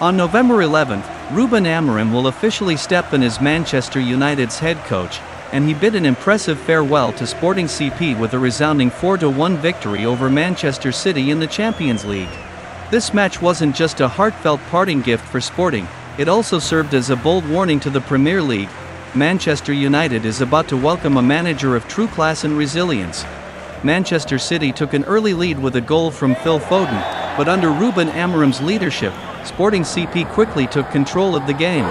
On November 11th, Ruben Amorim will officially step in as Manchester United's head coach, and he bid an impressive farewell to Sporting CP with a resounding 4-1 victory over Manchester City in the Champions League. This match wasn't just a heartfelt parting gift for Sporting, it also served as a bold warning to the Premier League. Manchester United is about to welcome a manager of true class and resilience. Manchester City took an early lead with a goal from Phil Foden, but under Ruben Amorim's leadership, Sporting CP quickly took control of the game.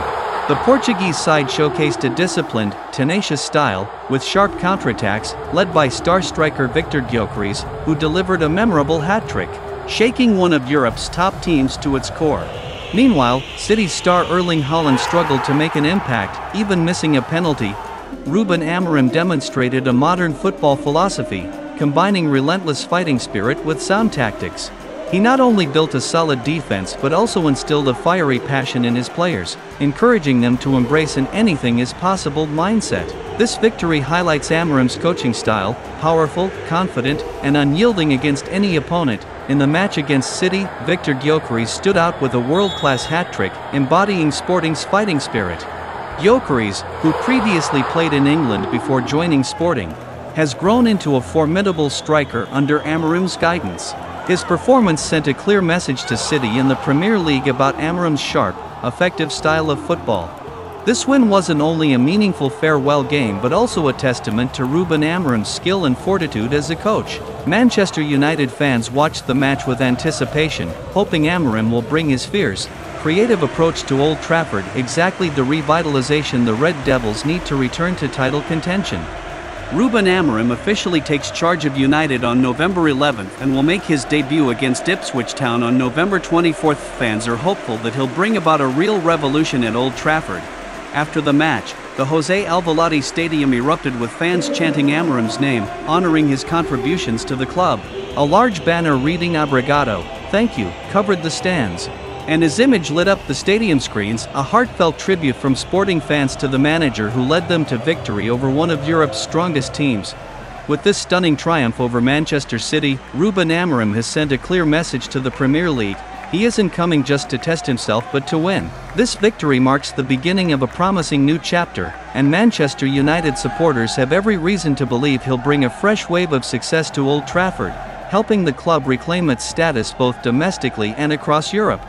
The Portuguese side showcased a disciplined, tenacious style, with sharp counterattacks, led by star striker Viktor Gyökeres, who delivered a memorable hat-trick, shaking one of Europe's top teams to its core. Meanwhile, City's star Erling Haaland struggled to make an impact, even missing a penalty. Ruben Amorim demonstrated a modern football philosophy, combining relentless fighting spirit with sound tactics. He not only built a solid defense but also instilled a fiery passion in his players, encouraging them to embrace an anything is possible mindset. This victory highlights Amorim's coaching style, powerful, confident, and unyielding against any opponent. In the match against City, Viktor Gyökeres stood out with a world-class hat-trick, embodying Sporting's fighting spirit. Gyökeres, who previously played in England before joining Sporting, has grown into a formidable striker under Amorim's guidance. His performance sent a clear message to City in the Premier League about Amorim's sharp, effective style of football. This win wasn't only a meaningful farewell game but also a testament to Ruben Amorim's skill and fortitude as a coach. Manchester United fans watched the match with anticipation, hoping Amorim will bring his fierce, creative approach to Old Trafford exactly the revitalization the Red Devils need to return to title contention. Ruben Amorim officially takes charge of United on November 11th and will make his debut against Ipswich Town on November 24th. Fans are hopeful that he'll bring about a real revolution at Old Trafford. After the match, the Jose Alvalade Stadium erupted with fans chanting Amorim's name, honoring his contributions to the club. A large banner reading Obrigado, thank you, covered the stands and his image lit up the stadium screens, a heartfelt tribute from sporting fans to the manager who led them to victory over one of Europe's strongest teams. With this stunning triumph over Manchester City, Ruben Amorim has sent a clear message to the Premier League. He isn't coming just to test himself but to win. This victory marks the beginning of a promising new chapter, and Manchester United supporters have every reason to believe he'll bring a fresh wave of success to Old Trafford, helping the club reclaim its status both domestically and across Europe.